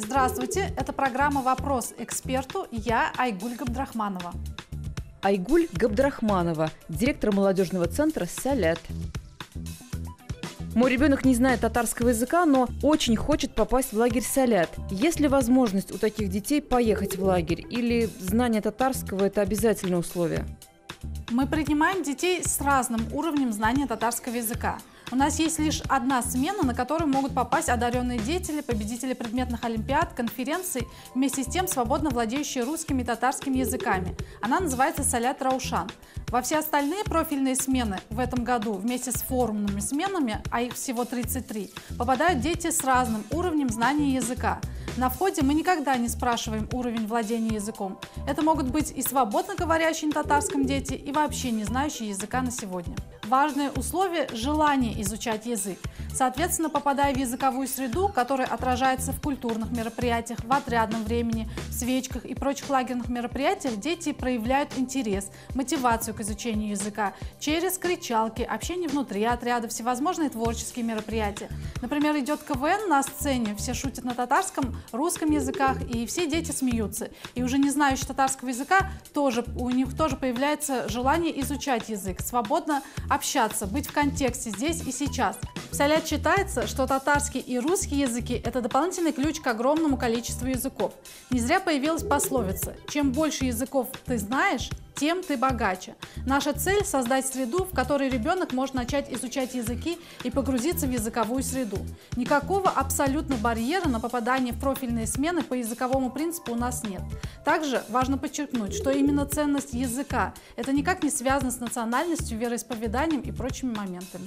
Здравствуйте, это программа «Вопрос эксперту». Я Айгуль Габдрахманова. Айгуль Габдрахманова, директор молодежного центра «Салят». Мой ребенок не знает татарского языка, но очень хочет попасть в лагерь «Салят». Есть ли возможность у таких детей поехать в лагерь? Или знание татарского – это обязательное условие? Мы принимаем детей с разным уровнем знания татарского языка. У нас есть лишь одна смена, на которую могут попасть одаренные деятели, победители предметных олимпиад, конференций, вместе с тем свободно владеющие русскими и татарскими языками. Она называется «Салят Раушан». Во все остальные профильные смены в этом году вместе с форумными сменами, а их всего 33, попадают дети с разным уровнем знания языка. На входе мы никогда не спрашиваем уровень владения языком. Это могут быть и свободно говорящие на татарском дети, и вообще не знающие языка на сегодня. Важное условие – желание изучать язык. Соответственно, попадая в языковую среду, которая отражается в культурных мероприятиях, в отрядном времени, в свечках и прочих лагерных мероприятиях, дети проявляют интерес, мотивацию к изучению языка через кричалки, общение внутри отряда, всевозможные творческие мероприятия. Например, идет КВН на сцене, все шутят на татарском, русском языках, и все дети смеются. И уже не знающие татарского языка, тоже, у них тоже появляется желание изучать язык, свободно общаться, быть в контексте здесь и сейчас. В Салят считается, что татарский и русский языки – это дополнительный ключ к огромному количеству языков. Не зря появилась пословица «Чем больше языков ты знаешь, тем ты богаче. Наша цель – создать среду, в которой ребенок может начать изучать языки и погрузиться в языковую среду. Никакого абсолютно барьера на попадание в профильные смены по языковому принципу у нас нет. Также важно подчеркнуть, что именно ценность языка – это никак не связано с национальностью, вероисповеданием и прочими моментами.